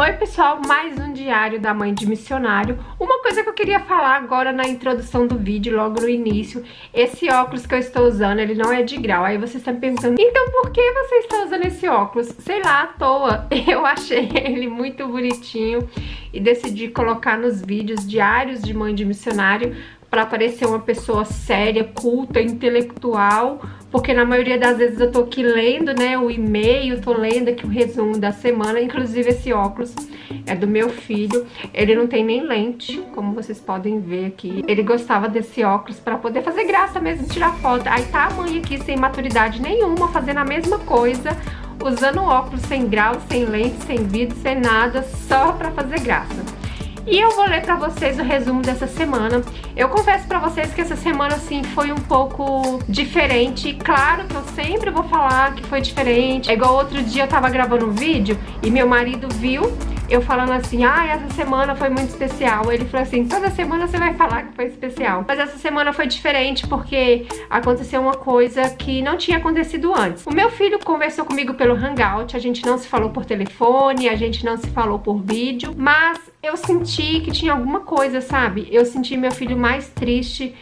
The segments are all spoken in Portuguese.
Oi pessoal, mais um diário da mãe de missionário. Uma coisa que eu queria falar agora na introdução do vídeo, logo no início, esse óculos que eu estou usando, ele não é de grau. Aí você está me perguntando, então por que você está usando esse óculos? Sei lá, à toa. Eu achei ele muito bonitinho e decidi colocar nos vídeos diários de mãe de missionário para parecer uma pessoa séria, culta, intelectual, porque na maioria das vezes eu tô aqui lendo, né, o e-mail, tô lendo aqui o resumo da semana, inclusive esse óculos é do meu filho, ele não tem nem lente, como vocês podem ver aqui, ele gostava desse óculos para poder fazer graça mesmo, tirar foto, aí tá a mãe aqui sem maturidade nenhuma, fazendo a mesma coisa, usando óculos sem grau, sem lente, sem vidro, sem nada, só para fazer graça. E eu vou ler pra vocês o resumo dessa semana. Eu confesso pra vocês que essa semana, assim, foi um pouco diferente. Claro que eu sempre vou falar que foi diferente. É igual outro dia eu tava gravando um vídeo e meu marido viu eu falando assim, ah, essa semana foi muito especial. Ele falou assim, toda semana você vai falar que foi especial. Mas essa semana foi diferente porque aconteceu uma coisa que não tinha acontecido antes. O meu filho conversou comigo pelo Hangout, a gente não se falou por telefone, a gente não se falou por vídeo, mas eu senti que tinha alguma coisa, sabe? Eu senti meu filho mais triste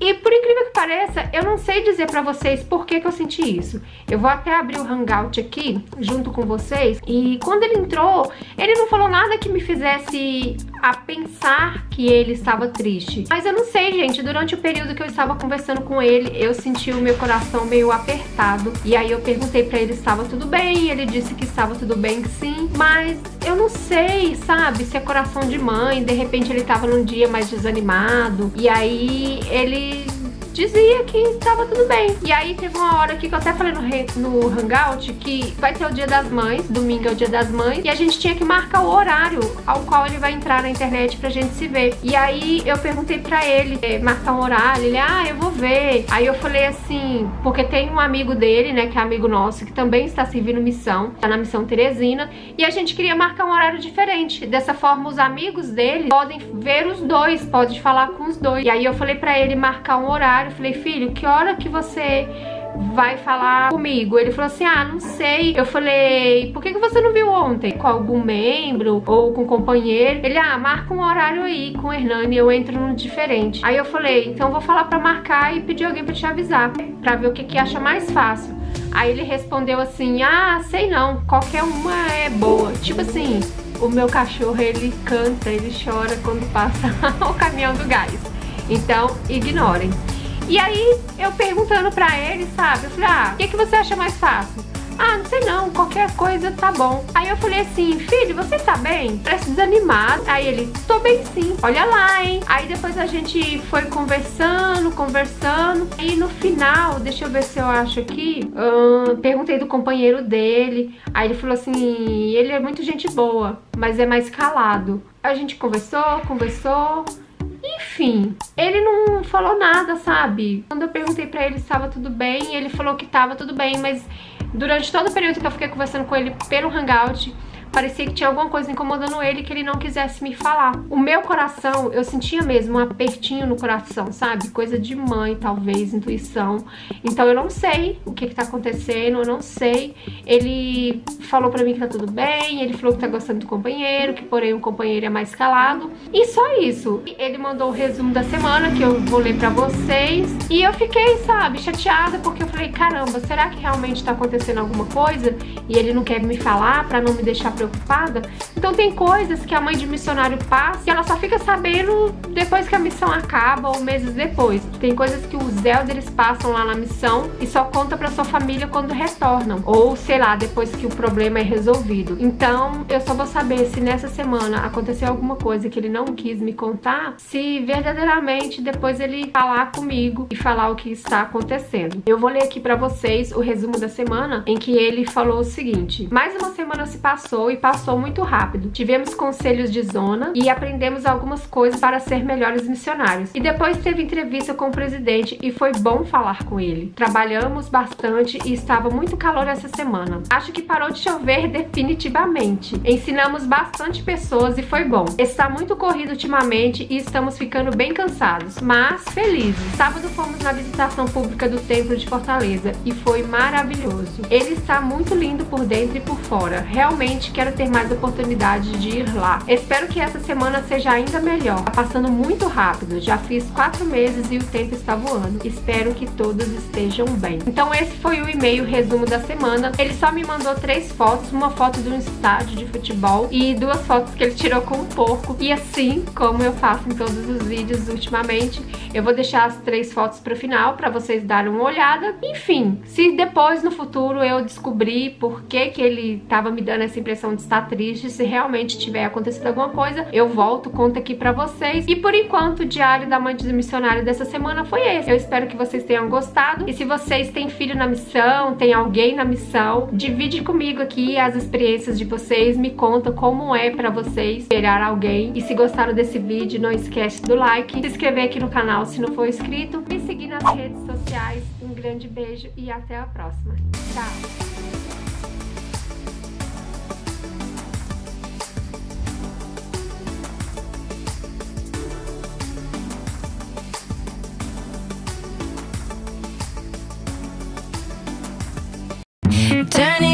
e por incrível que pareça, eu não sei dizer pra vocês por que, que eu senti isso. Eu vou até abrir o Hangout aqui, junto com vocês, e quando ele entrou, ele não falou nada que me fizesse a pensar que ele estava triste. Mas eu não sei, gente, durante o período que eu estava conversando com ele, eu senti o meu coração meio apertado. E aí eu perguntei pra ele se estava tudo bem, ele disse que estava tudo bem sim, mas eu não sei, sabe, se é coração de mãe, de repente ele estava num dia mais desanimado, e aí ele dizia que tava tudo bem. E aí teve uma hora aqui que eu até falei no, no Hangout que vai ter o dia das mães, domingo é o dia das mães, e a gente tinha que marcar o horário ao qual ele vai entrar na internet pra gente se ver. E aí eu perguntei pra ele é, marcar um horário, ele, ah, eu vou ver. Aí eu falei assim, porque tem um amigo dele, né, que é amigo nosso, que também está servindo missão, tá na missão Teresina, e a gente queria marcar um horário diferente. Dessa forma, os amigos dele podem ver os dois, pode falar com os dois. E aí eu falei pra ele marcar um horário eu falei, filho, que hora que você vai falar comigo? Ele falou assim, ah, não sei. Eu falei, por que, que você não viu ontem? Com algum membro ou com um companheiro? Ele, ah, marca um horário aí com o Hernani, eu entro no diferente. Aí eu falei, então vou falar pra marcar e pedir alguém pra te avisar, pra ver o que que acha mais fácil. Aí ele respondeu assim, ah, sei não, qualquer uma é boa. Tipo assim, o meu cachorro, ele canta, ele chora quando passa o caminhão do gás. Então, ignorem. E aí, eu perguntando pra ele, sabe? Eu falei, ah, o que, que você acha mais fácil? Ah, não sei não, qualquer coisa tá bom. Aí eu falei assim, filho, você tá bem? Parece desanimado. Aí ele, tô bem sim, olha lá, hein? Aí depois a gente foi conversando, conversando. E no final, deixa eu ver se eu acho aqui, hum, perguntei do companheiro dele. Aí ele falou assim, ele é muito gente boa, mas é mais calado. A gente conversou, conversou. Enfim, ele não falou nada, sabe? Quando eu perguntei pra ele se estava tudo bem, ele falou que estava tudo bem, mas durante todo o período que eu fiquei conversando com ele pelo Hangout, parecia que tinha alguma coisa incomodando ele que ele não quisesse me falar. O meu coração, eu sentia mesmo um apertinho no coração, sabe? Coisa de mãe, talvez, intuição. Então eu não sei o que que tá acontecendo, eu não sei. Ele falou pra mim que tá tudo bem, ele falou que tá gostando do companheiro, que porém o companheiro é mais calado. E só isso. Ele mandou o resumo da semana, que eu vou ler pra vocês. E eu fiquei, sabe, chateada, porque eu falei, caramba, será que realmente tá acontecendo alguma coisa? E ele não quer me falar pra não me deixar preocupada. Então tem coisas que a mãe de missionário passa e ela só fica sabendo depois que a missão acaba ou meses depois. Tem coisas que os elders passam lá na missão e só conta para sua família quando retornam. Ou, sei lá, depois que o problema é resolvido. Então, eu só vou saber se nessa semana aconteceu alguma coisa que ele não quis me contar, se verdadeiramente depois ele falar comigo e falar o que está acontecendo. Eu vou ler aqui para vocês o resumo da semana em que ele falou o seguinte: Mais uma semana se passou e passou muito rápido. Tivemos conselhos de zona e aprendemos algumas coisas para ser melhores missionários. E depois teve entrevista com o presidente e foi bom falar com ele. Trabalhamos bastante e estava muito calor essa semana. Acho que parou de chover definitivamente. Ensinamos bastante pessoas e foi bom. Está muito corrido ultimamente e estamos ficando bem cansados, mas felizes. Sábado fomos na visitação pública do Templo de Fortaleza e foi maravilhoso. Ele está muito lindo por dentro e por fora. Realmente quero ter mais oportunidade de ir lá. Espero que essa semana seja ainda melhor. Tá passando muito rápido, já fiz quatro meses e o tempo está voando. Espero que todos estejam bem. Então esse foi o e-mail resumo da semana. Ele só me mandou três fotos, uma foto de um estádio de futebol e duas fotos que ele tirou com um porco. E assim, como eu faço em todos os vídeos ultimamente, eu vou deixar as três fotos para o final para vocês darem uma olhada. Enfim, se depois no futuro eu descobrir por que que ele estava me dando essa impressão de estar triste, se realmente tiver acontecido alguma coisa, eu volto, conto aqui para vocês. E por enquanto, o diário da mãe do missionário dessa semana foi esse. Eu espero que vocês tenham gostado. E se vocês têm filho na missão, tem alguém na missão, divide comigo aqui as experiências de vocês, me conta como é para vocês esperar alguém. E se gostaram desse vídeo, não esquece do like, se inscrever aqui no canal se não for inscrito, me seguir nas redes sociais. Um grande beijo e até a próxima. Tchau! Turning